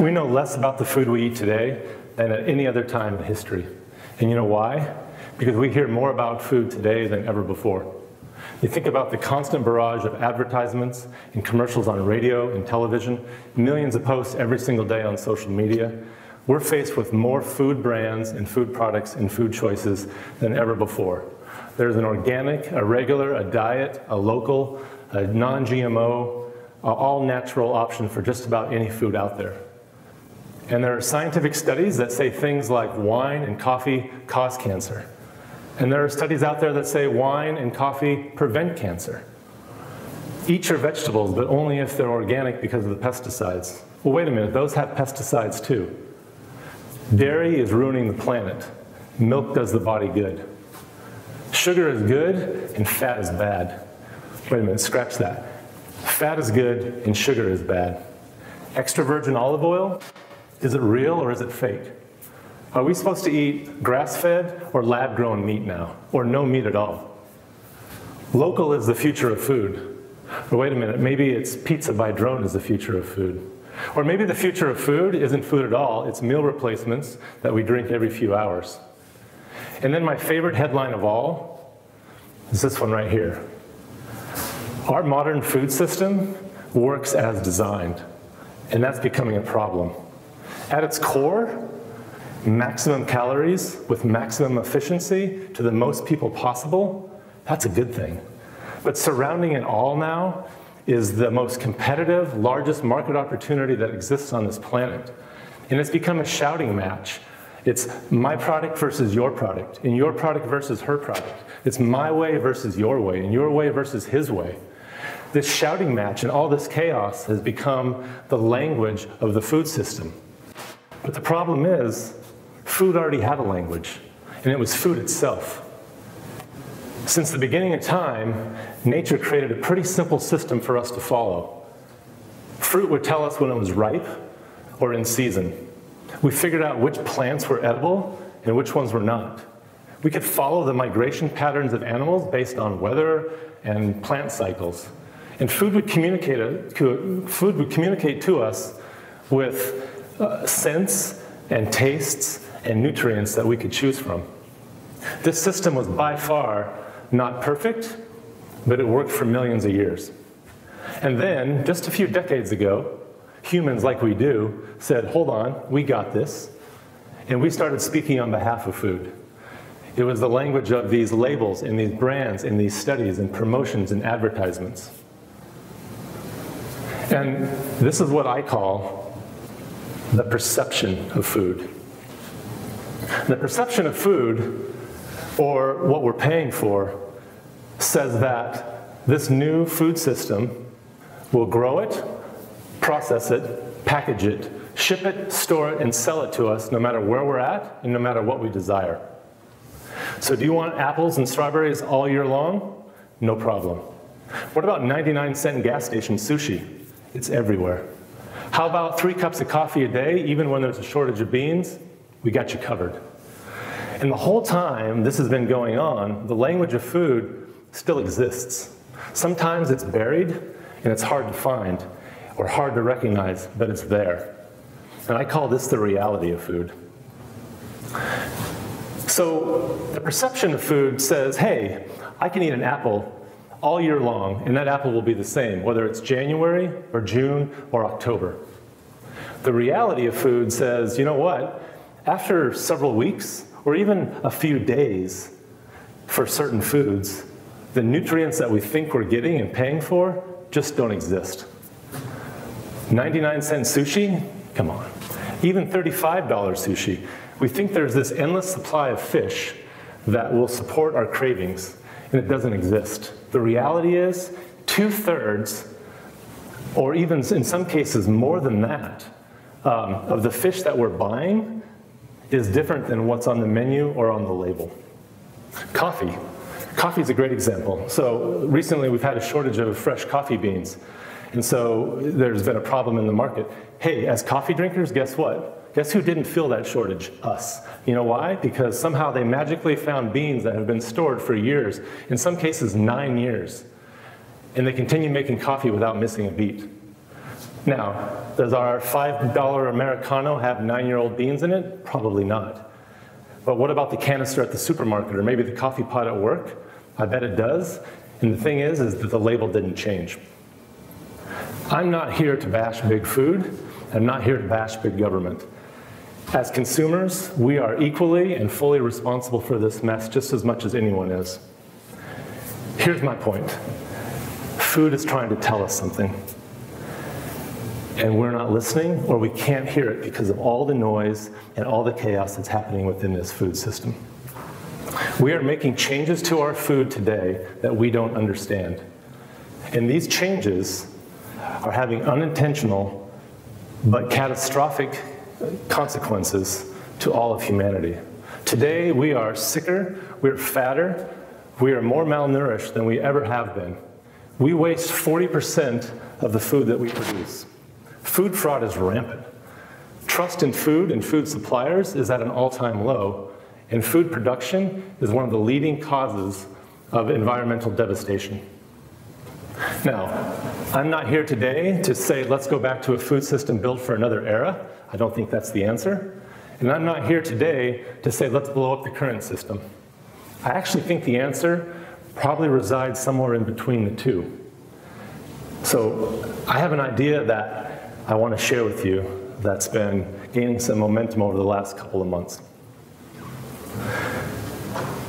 We know less about the food we eat today than at any other time in history. And you know why? Because we hear more about food today than ever before. You think about the constant barrage of advertisements and commercials on radio and television, millions of posts every single day on social media. We're faced with more food brands and food products and food choices than ever before. There's an organic, a regular, a diet, a local, a non-GMO, all natural option for just about any food out there. And there are scientific studies that say things like wine and coffee cause cancer. And there are studies out there that say wine and coffee prevent cancer. Eat your vegetables, but only if they're organic because of the pesticides. Well, wait a minute, those have pesticides too. Dairy is ruining the planet. Milk does the body good. Sugar is good and fat is bad. Wait a minute, scratch that. Fat is good and sugar is bad. Extra virgin olive oil, is it real or is it fake? Are we supposed to eat grass-fed or lab-grown meat now, or no meat at all? Local is the future of food. But wait a minute, maybe it's pizza by drone is the future of food. Or maybe the future of food isn't food at all, it's meal replacements that we drink every few hours. And then my favorite headline of all is this one right here. Our modern food system works as designed, and that's becoming a problem. At its core, maximum calories with maximum efficiency to the most people possible, that's a good thing. But surrounding it all now is the most competitive, largest market opportunity that exists on this planet. And it's become a shouting match. It's my product versus your product, and your product versus her product. It's my way versus your way, and your way versus his way. This shouting match and all this chaos has become the language of the food system. But the problem is, food already had a language, and it was food itself. Since the beginning of time, nature created a pretty simple system for us to follow. Fruit would tell us when it was ripe or in season. We figured out which plants were edible and which ones were not. We could follow the migration patterns of animals based on weather and plant cycles. And food would communicate, uh, food would communicate to us with uh, scents and tastes and nutrients that we could choose from. This system was by far not perfect, but it worked for millions of years. And then, just a few decades ago, humans like we do said, hold on, we got this. And we started speaking on behalf of food. It was the language of these labels and these brands and these studies and promotions and advertisements. And this is what I call the perception of food. The perception of food, or what we're paying for, says that this new food system will grow it, process it, package it, ship it, store it, and sell it to us no matter where we're at and no matter what we desire. So do you want apples and strawberries all year long? No problem. What about 99 cent gas station sushi? It's everywhere. How about three cups of coffee a day, even when there's a shortage of beans? We got you covered. And the whole time this has been going on, the language of food still exists. Sometimes it's buried and it's hard to find or hard to recognize, but it's there. And I call this the reality of food. So the perception of food says, hey, I can eat an apple all year long, and that apple will be the same, whether it's January or June or October. The reality of food says, you know what? After several weeks, or even a few days for certain foods, the nutrients that we think we're getting and paying for just don't exist. 99 cent sushi? Come on. Even $35 sushi. We think there's this endless supply of fish that will support our cravings, and it doesn't exist. The reality is, two thirds, or even in some cases more than that, um, of the fish that we're buying is different than what's on the menu or on the label. Coffee. Coffee is a great example. So recently we've had a shortage of fresh coffee beans. And so there's been a problem in the market. Hey, as coffee drinkers, guess what? Guess who didn't feel that shortage? Us. You know why? Because somehow they magically found beans that have been stored for years, in some cases nine years. And they continue making coffee without missing a beat. Now, does our $5 Americano have nine-year-old beans in it? Probably not. But what about the canister at the supermarket or maybe the coffee pot at work? I bet it does. And the thing is, is that the label didn't change. I'm not here to bash big food. I'm not here to bash big government. As consumers, we are equally and fully responsible for this mess just as much as anyone is. Here's my point. Food is trying to tell us something and we're not listening or we can't hear it because of all the noise and all the chaos that's happening within this food system. We are making changes to our food today that we don't understand. And these changes are having unintentional but catastrophic consequences to all of humanity. Today, we are sicker, we're fatter, we are more malnourished than we ever have been. We waste 40% of the food that we produce. Food fraud is rampant. Trust in food and food suppliers is at an all-time low, and food production is one of the leading causes of environmental devastation. Now, I'm not here today to say let's go back to a food system built for another era. I don't think that's the answer. And I'm not here today to say let's blow up the current system. I actually think the answer probably resides somewhere in between the two. So I have an idea that I want to share with you that's been gaining some momentum over the last couple of months.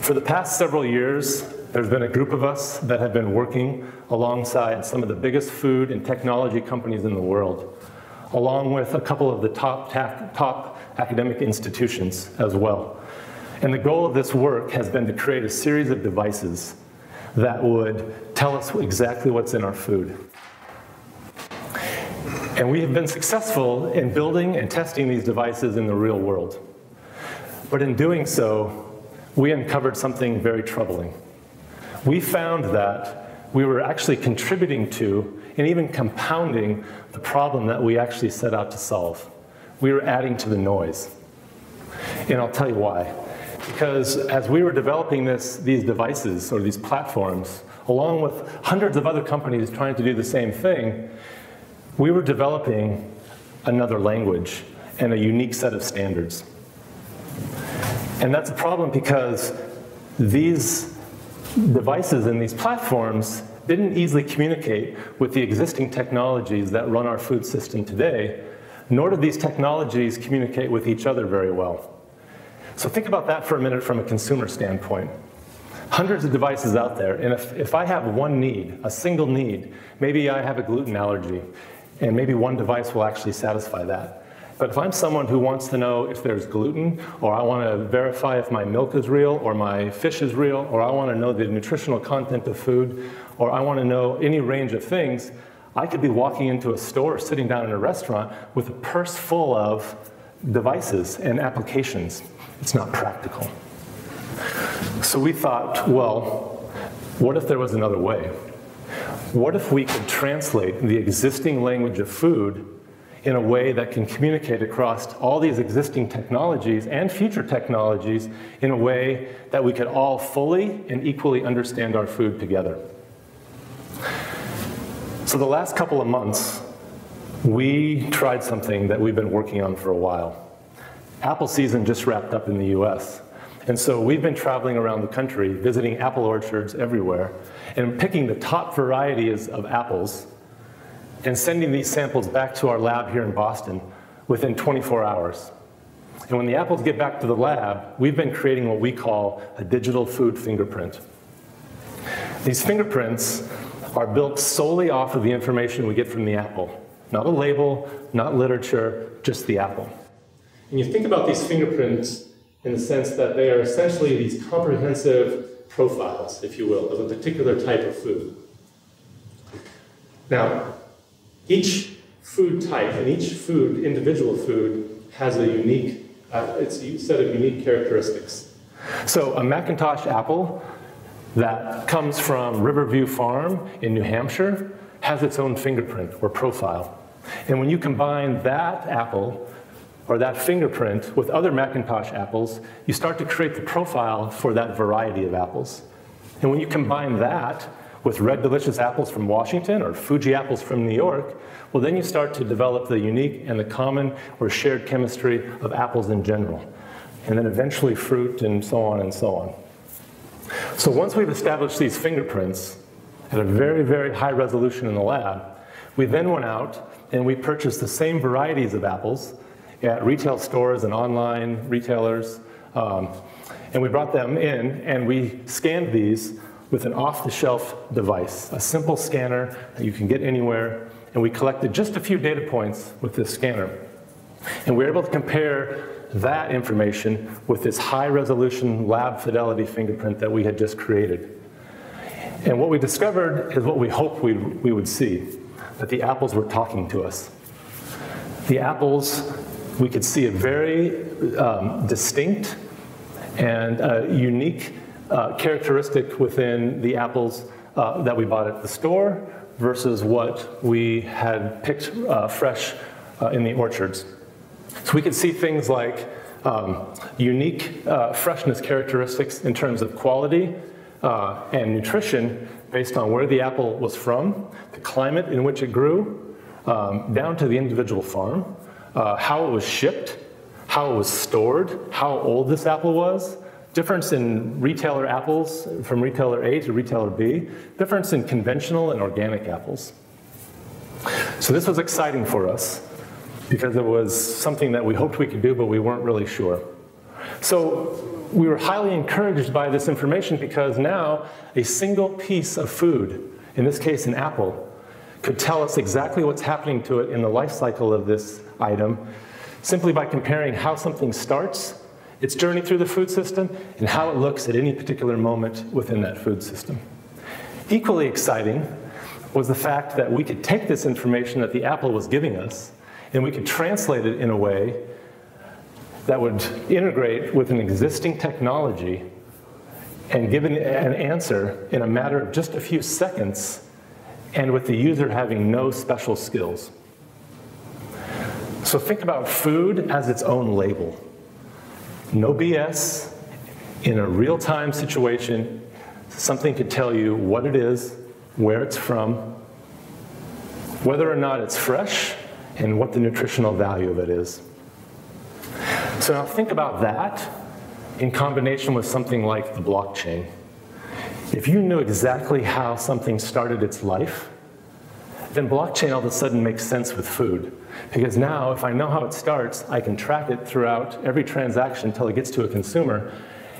For the past several years, there's been a group of us that have been working alongside some of the biggest food and technology companies in the world, along with a couple of the top, top academic institutions as well. And the goal of this work has been to create a series of devices that would tell us exactly what's in our food. And we have been successful in building and testing these devices in the real world. But in doing so, we uncovered something very troubling. We found that we were actually contributing to and even compounding the problem that we actually set out to solve. We were adding to the noise. And I'll tell you why. Because as we were developing this, these devices or these platforms, along with hundreds of other companies trying to do the same thing, we were developing another language and a unique set of standards. And that's a problem because these devices and these platforms didn't easily communicate with the existing technologies that run our food system today, nor did these technologies communicate with each other very well. So think about that for a minute from a consumer standpoint. Hundreds of devices out there, and if, if I have one need, a single need, maybe I have a gluten allergy, and maybe one device will actually satisfy that. But if I'm someone who wants to know if there's gluten, or I want to verify if my milk is real, or my fish is real, or I want to know the nutritional content of food, or I want to know any range of things, I could be walking into a store, sitting down in a restaurant with a purse full of devices and applications. It's not practical. So we thought, well, what if there was another way? What if we could translate the existing language of food in a way that can communicate across all these existing technologies and future technologies in a way that we could all fully and equally understand our food together. So the last couple of months, we tried something that we've been working on for a while. Apple season just wrapped up in the US. And so we've been traveling around the country, visiting apple orchards everywhere, and picking the top varieties of apples and sending these samples back to our lab here in Boston within 24 hours. And when the apples get back to the lab, we've been creating what we call a digital food fingerprint. These fingerprints are built solely off of the information we get from the apple. Not a label, not literature, just the apple. And you think about these fingerprints in the sense that they are essentially these comprehensive profiles, if you will, of a particular type of food. Now, each food type and each food, individual food, has a unique, uh, it's a set of unique characteristics. So a McIntosh apple that comes from Riverview Farm in New Hampshire has its own fingerprint or profile. And when you combine that apple or that fingerprint with other McIntosh apples, you start to create the profile for that variety of apples. And when you combine that with red delicious apples from Washington or Fuji apples from New York, well, then you start to develop the unique and the common or shared chemistry of apples in general. And then eventually fruit and so on and so on. So once we've established these fingerprints at a very, very high resolution in the lab, we then went out and we purchased the same varieties of apples at retail stores and online retailers. Um, and we brought them in and we scanned these with an off-the-shelf device, a simple scanner that you can get anywhere. And we collected just a few data points with this scanner. And we were able to compare that information with this high resolution lab fidelity fingerprint that we had just created. And what we discovered is what we hoped we, we would see, that the apples were talking to us. The apples, we could see a very um, distinct and uh, unique uh, characteristic within the apples uh, that we bought at the store versus what we had picked uh, fresh uh, in the orchards. So we could see things like um, unique uh, freshness characteristics in terms of quality uh, and nutrition based on where the apple was from, the climate in which it grew, um, down to the individual farm, how it was shipped, how it was stored, how old this apple was, difference in retailer apples from retailer A to retailer B, difference in conventional and organic apples. So this was exciting for us because it was something that we hoped we could do, but we weren't really sure. So we were highly encouraged by this information because now a single piece of food, in this case an apple, could tell us exactly what's happening to it in the life cycle of this item simply by comparing how something starts, its journey through the food system, and how it looks at any particular moment within that food system. Equally exciting was the fact that we could take this information that the apple was giving us and we could translate it in a way that would integrate with an existing technology and give an, an, answer in a matter of just a few seconds and with the user having no special skills. So think about food as its own label. No BS, in a real-time situation, something could tell you what it is, where it's from, whether or not it's fresh, and what the nutritional value of it is. So now think about that in combination with something like the blockchain. If you knew exactly how something started its life, then blockchain all of a sudden makes sense with food. Because now, if I know how it starts, I can track it throughout every transaction until it gets to a consumer.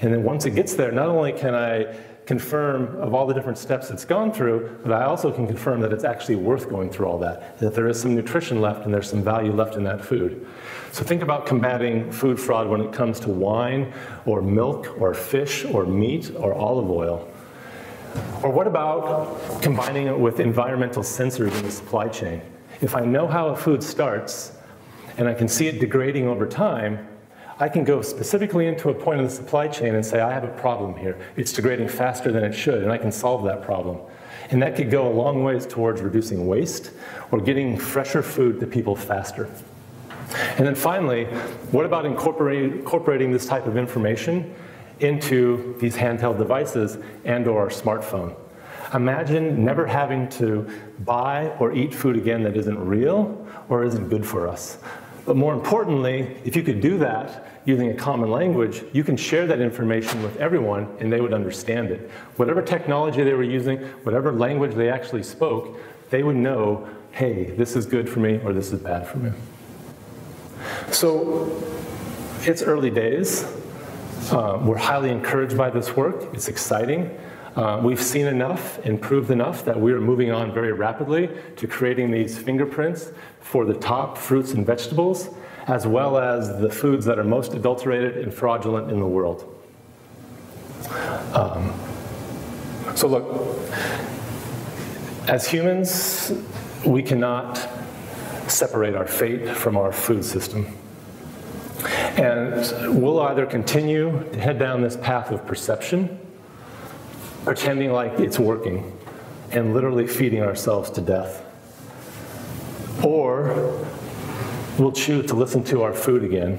And then once it gets there, not only can I confirm of all the different steps it's gone through, but I also can confirm that it's actually worth going through all that, that there is some nutrition left and there's some value left in that food. So think about combating food fraud when it comes to wine or milk or fish or meat or olive oil. Or what about combining it with environmental sensors in the supply chain? If I know how a food starts and I can see it degrading over time, I can go specifically into a point in the supply chain and say, I have a problem here. It's degrading faster than it should, and I can solve that problem. And that could go a long ways towards reducing waste or getting fresher food to people faster. And then finally, what about incorporating, incorporating this type of information into these handheld devices and or smartphone? Imagine never having to buy or eat food again that isn't real or isn't good for us. But more importantly, if you could do that using a common language, you can share that information with everyone and they would understand it. Whatever technology they were using, whatever language they actually spoke, they would know, hey, this is good for me or this is bad for me. So it's early days. Uh, we're highly encouraged by this work. It's exciting. Uh, we've seen enough and proved enough that we are moving on very rapidly to creating these fingerprints for the top fruits and vegetables, as well as the foods that are most adulterated and fraudulent in the world. Um, so look, as humans, we cannot separate our fate from our food system. And we'll either continue to head down this path of perception, pretending like it's working, and literally feeding ourselves to death. Or we'll choose to listen to our food again,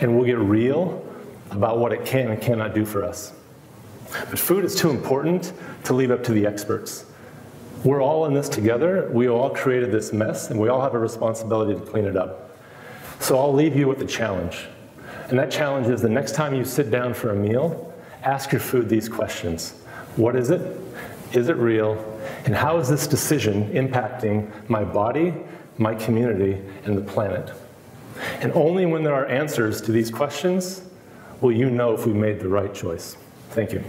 and we'll get real about what it can and cannot do for us. But food is too important to leave up to the experts. We're all in this together. We all created this mess, and we all have a responsibility to clean it up. So I'll leave you with a challenge. And that challenge is the next time you sit down for a meal, ask your food these questions. What is it? Is it real? And how is this decision impacting my body, my community, and the planet? And only when there are answers to these questions will you know if we made the right choice. Thank you.